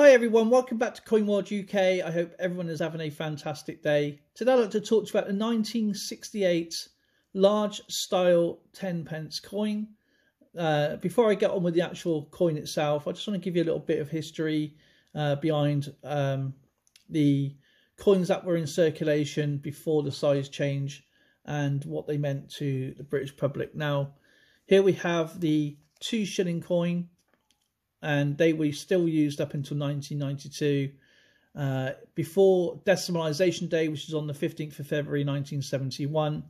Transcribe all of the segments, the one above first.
Hi everyone, welcome back to Coin World UK. I hope everyone is having a fantastic day. Today I'd like to talk to you about the 1968 large style 10 pence coin. Uh, before I get on with the actual coin itself, I just want to give you a little bit of history uh, behind um, the coins that were in circulation before the size change and what they meant to the British public. Now, here we have the two shilling coin and they were still used up until 1992. Uh, before decimalisation day, which is on the 15th of February 1971,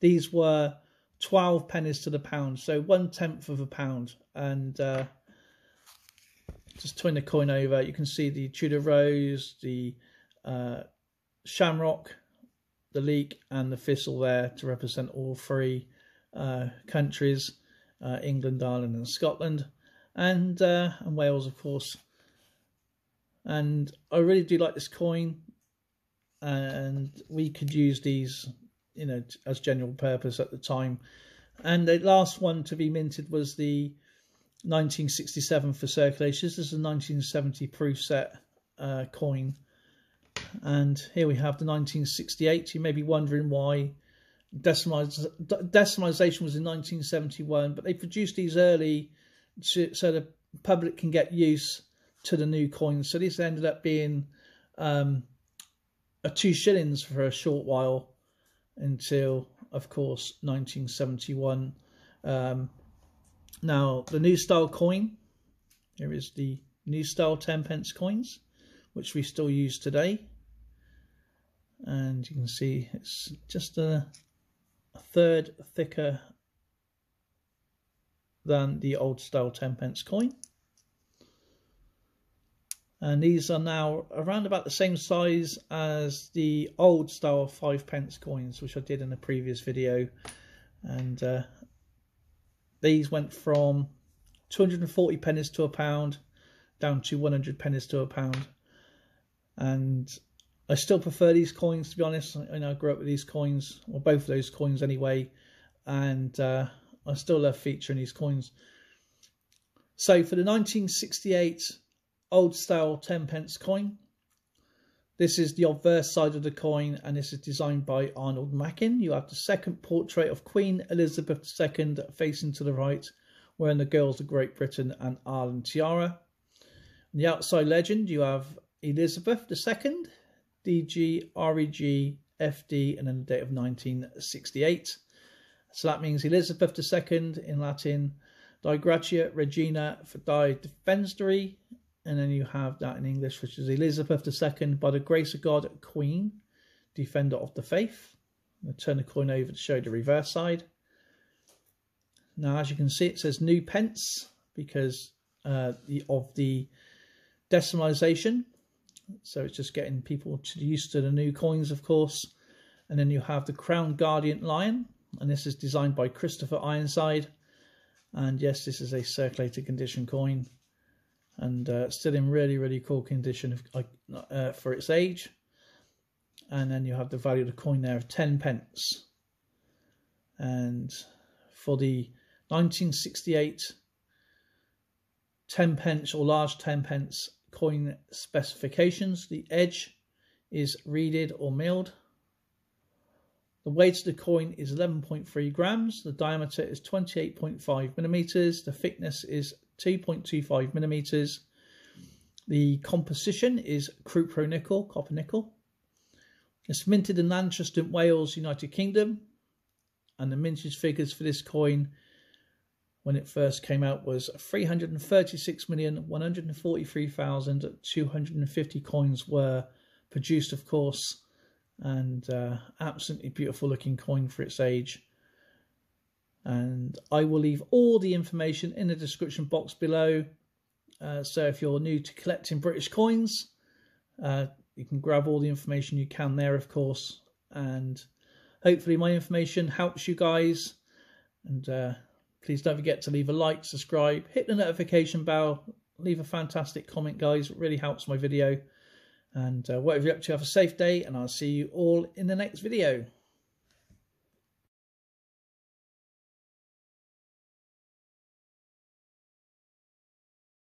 these were 12 pennies to the pound, so one tenth of a pound. And uh, just turn the coin over, you can see the Tudor Rose, the uh, Shamrock, the Leek, and the Thistle there to represent all three uh, countries uh, England, Ireland, and Scotland and uh, and Wales, of course. And I really do like this coin, and we could use these, you know, as general purpose at the time. And the last one to be minted was the 1967 for circulation. This is a 1970 proof set uh, coin. And here we have the 1968. You may be wondering why decimalization was in 1971, but they produced these early to, so the public can get use to the new coins. So this ended up being um, a two shillings for a short while until, of course, 1971. Um, now, the new style coin, here is the new style 10 pence coins, which we still use today. And you can see it's just a, a third thicker than the old style 10 pence coin. And these are now around about the same size as the old style 5 pence coins, which I did in a previous video. And uh, these went from 240 pennies to a pound down to 100 pennies to a pound. And I still prefer these coins, to be honest. I know I grew up with these coins, or both of those coins anyway. And uh, I still love featuring these coins. So for the 1968 old style 10 pence coin, this is the obverse side of the coin and this is designed by Arnold Machin. You have the second portrait of Queen Elizabeth II facing to the right, wearing the Girls of Great Britain and Ireland tiara. On the outside legend, you have Elizabeth II, DG, REG, FD, and then the date of 1968. So that means Elizabeth II in Latin, Dei Gratia Regina Fidei Defensori, and then you have that in English, which is Elizabeth II, by the grace of God, Queen, Defender of the Faith. I'll turn the coin over to show the reverse side. Now, as you can see, it says new pence because uh, the, of the decimalisation. So it's just getting people used to the new coins, of course. And then you have the Crown Guardian Lion, and this is designed by Christopher Ironside. And yes, this is a circulated condition coin, and uh, still in really, really cool condition uh, for its age. And then you have the value of the coin there of 10 pence. And for the 1968 10 pence or large 10 pence coin specifications, the edge is reeded or milled the weight of the coin is 11.3 grams. The diameter is 28.5 millimeters. The thickness is 2.25 millimeters. The composition is cupro nickel, copper nickel. It's minted in Manchester, Wales, United Kingdom. And the mintage figures for this coin when it first came out was 336,143,250 coins were produced, of course, and uh, absolutely beautiful looking coin for its age. And I will leave all the information in the description box below. Uh, so if you're new to collecting British coins, uh, you can grab all the information you can there, of course. And hopefully, my information helps you guys. And uh, please don't forget to leave a like, subscribe, hit the notification bell, leave a fantastic comment, guys. It really helps my video. And uh, whatever you're up to, have a safe day, and I'll see you all in the next video.